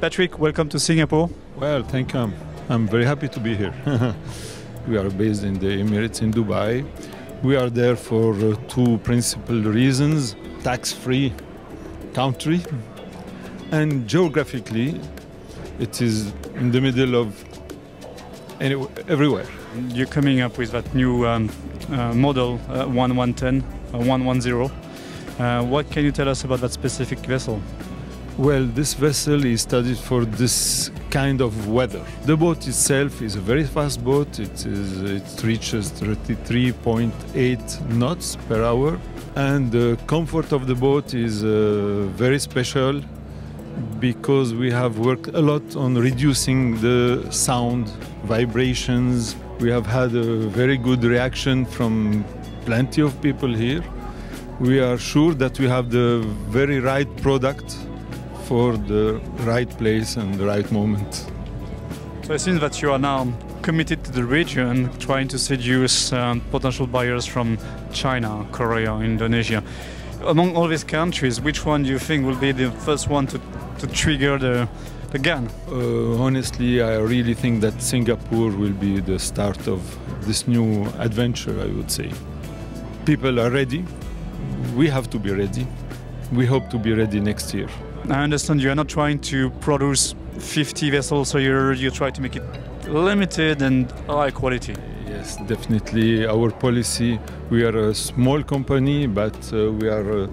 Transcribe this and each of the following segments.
Patrick, welcome to Singapore. Well, thank you. I'm, I'm very happy to be here. we are based in the Emirates in Dubai. We are there for uh, two principal reasons tax free country, and geographically, it is in the middle of anywhere, everywhere. You're coming up with that new um, uh, model uh, 1110, uh, 110. Uh, what can you tell us about that specific vessel? Well, this vessel is studied for this kind of weather. The boat itself is a very fast boat. It, is, it reaches 33.8 knots per hour. And the comfort of the boat is uh, very special because we have worked a lot on reducing the sound, vibrations. We have had a very good reaction from plenty of people here. We are sure that we have the very right product for the right place and the right moment. So it seems that you are now committed to the region, trying to seduce um, potential buyers from China, Korea, Indonesia. Among all these countries, which one do you think will be the first one to, to trigger the, the gun? Uh, honestly, I really think that Singapore will be the start of this new adventure, I would say. People are ready. We have to be ready. We hope to be ready next year. I understand you are not trying to produce 50 vessels a year, you try to make it limited and high quality. Yes, definitely. Our policy, we are a small company, but uh, we are uh,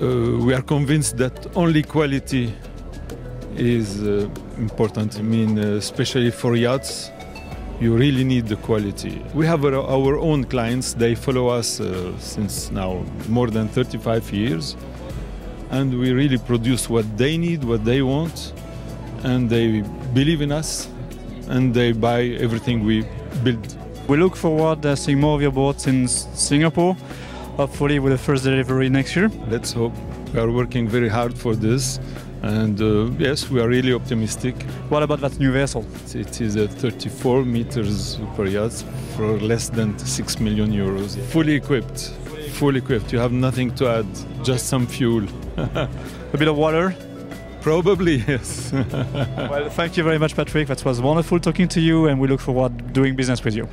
uh, we are convinced that only quality is uh, important. I mean, uh, especially for yachts, you really need the quality. We have our, our own clients. They follow us uh, since now more than 35 years and we really produce what they need, what they want, and they believe in us, and they buy everything we build. We look forward to seeing more of your boats in Singapore, hopefully with the first delivery next year. Let's hope. We are working very hard for this, and uh, yes, we are really optimistic. What about that new vessel? It is a 34 meters super yacht for less than 6 million euros, fully equipped. Fully equipped. You have nothing to add, just some fuel. a bit of water? Probably, yes. well, thank you very much, Patrick. That was wonderful talking to you, and we look forward to doing business with you.